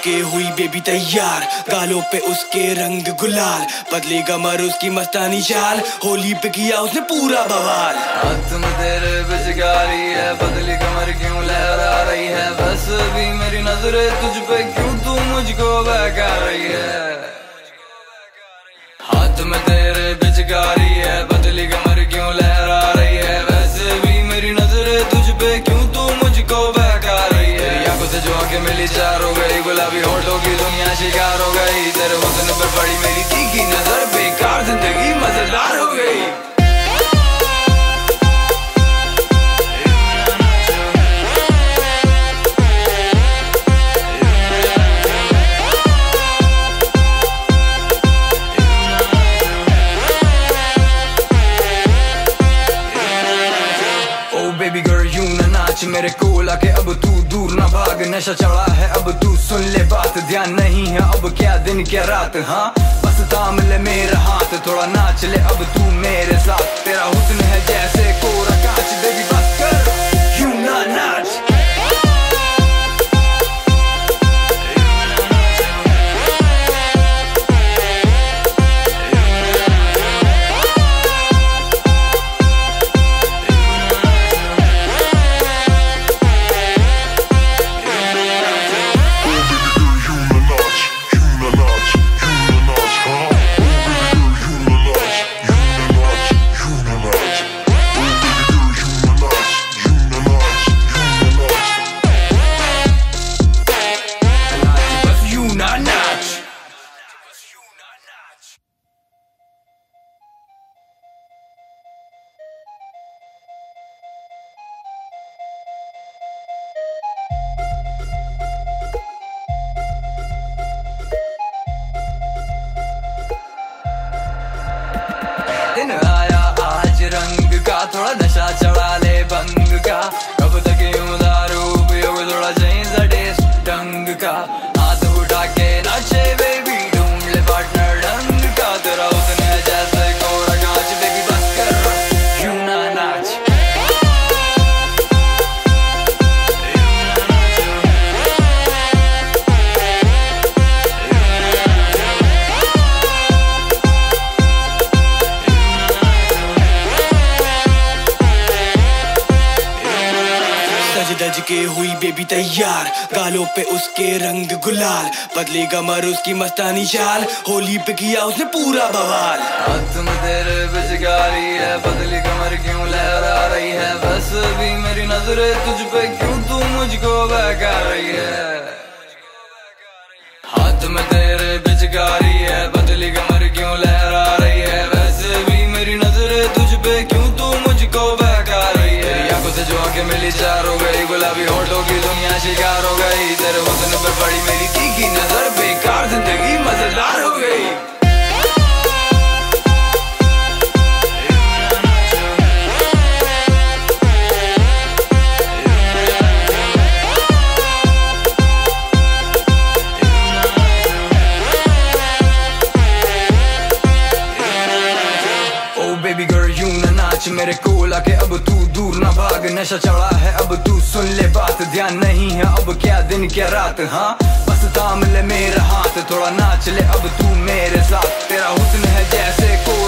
के हुई बेबी तैयार। गालों पे उसके रंग गुलाल। बदली कमर उसकी मस्तानी चाल होली पे किया उसने पूरा बवाल। हाथ में तेरे बिचकारी है, बदली कमर क्यों लहरा रही है? बस भी मेरी नज़र तुझ पे क्यों तू मुझको बहका रही है? हाथ में तेरे बिचकारी जो आँखें मिली चार हो गई, गुलाबी होठों की दुनिया शिकार हो गई। तेरे हुस्न पर पड़ी मेरी तीखी नज़र, बेकार ज़िंदगी मज़ेदार हो गई। यूँ मेरे कोल नशा चढ़ा है, अब तू सुन ले बात, ध्यान नहीं है, अब क्या दिन, क्या रात हाँ? बस थाम ले मेरा हाथ, थोड़ा नाच ले, अब तू मेरे साथ, तेरा हुस्न है जैसे कोरा के हुई बेबी तैयार। गालों पे उसके रंग गुलाल। बदली कमर उसकी मस्तानी चाल। होली पे किया उसने पूरा बवाल। हाथ में तेरे बिचकारी है, बदली कमर क्यों लहरा रही है? बस भी मेरी नज़र तुझ पे क्यों तू मुझको बहका रही है? हाथ में तेरे बिचकारी है, बदली कमर क्यों लहरा रही है? वैसे भी मेरी नज़र तुझ पे क्यों तू मुझको बहका से जो आँखें मिली चार हो गई, गुलाबी होठों की दुनिया शिकार हो गई। तेरे हुस्न पे पड़ी मेरी तीखी नज़र, बेकार ज़िंदगी मज़ेदार हो गई। ओ बेबी गर्ल यूँ ना नाच मेरे नशा चढ़ा है, अब तू सुन ले बात, ध्यान नहीं है, अब क्या दिन, क्या रात हाँ? बस थाम ले मेरा हाथ, थोड़ा नाच ले, अब तू मेरे साथ, तेरा हुस्न है जैसे बेबी